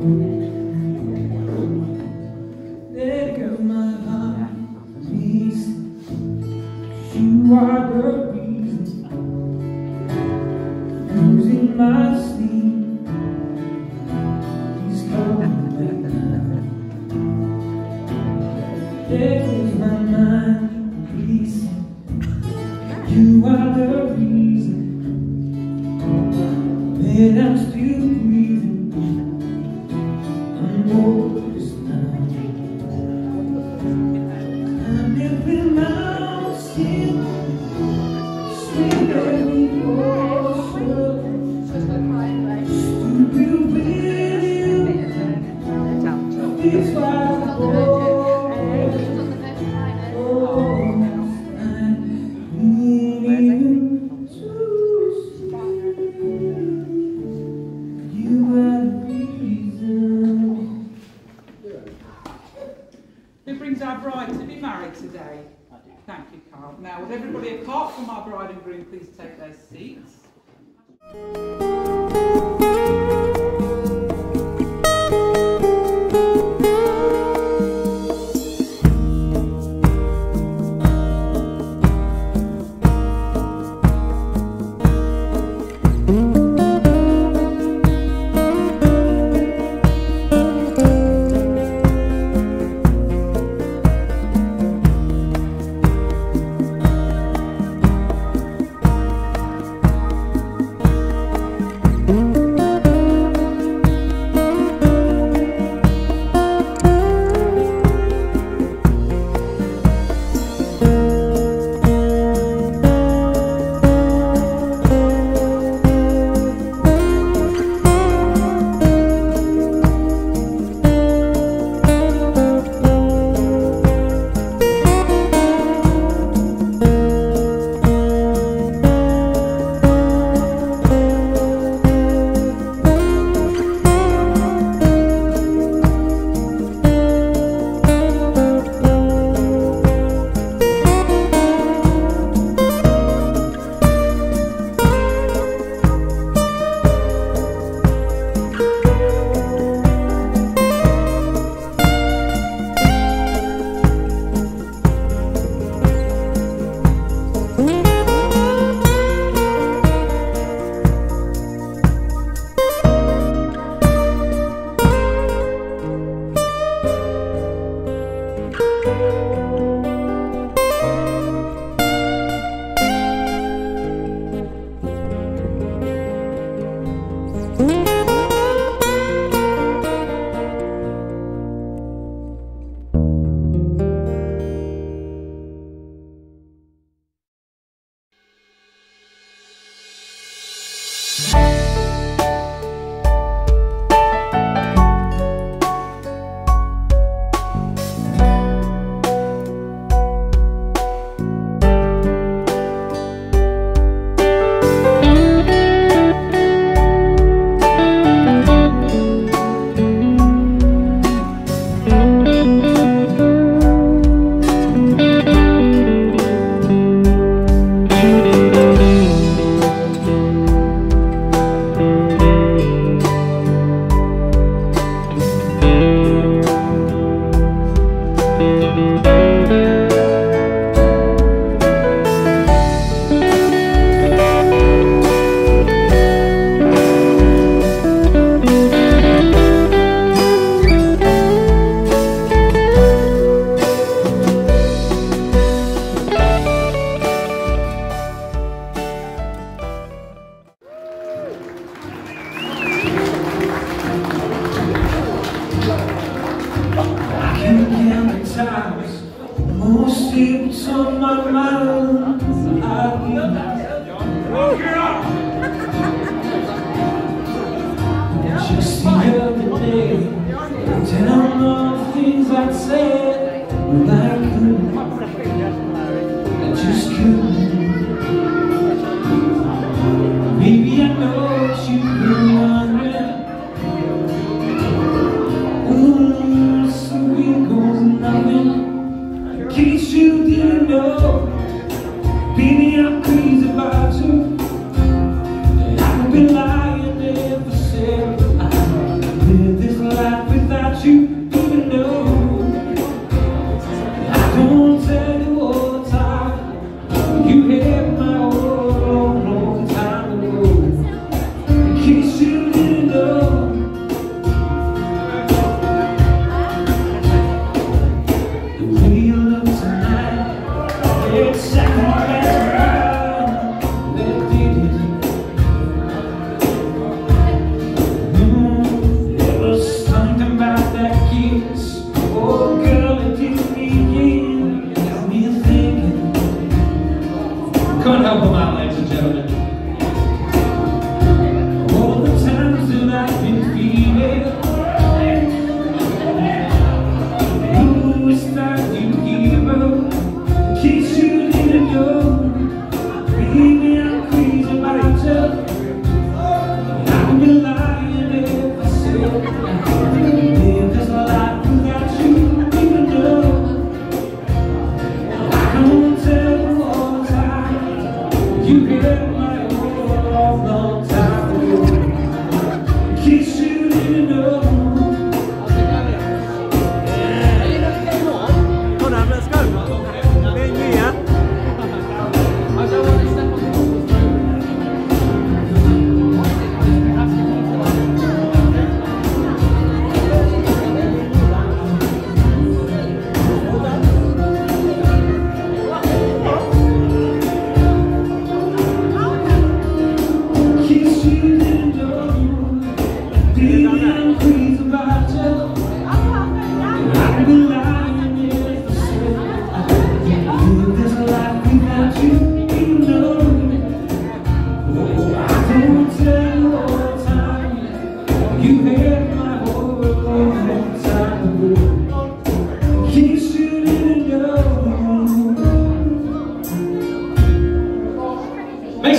You are the reason. Losing my sleep. Sleeping ocean. Carl. Now, would everybody apart from our bride and groom please take their seats? you. Just the other day, down all the things I'd said, I you. can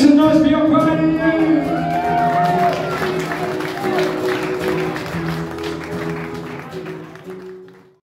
Noise for your party!